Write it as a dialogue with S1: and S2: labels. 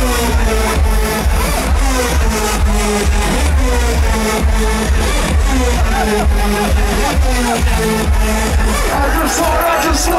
S1: I
S2: just saw, I just saw.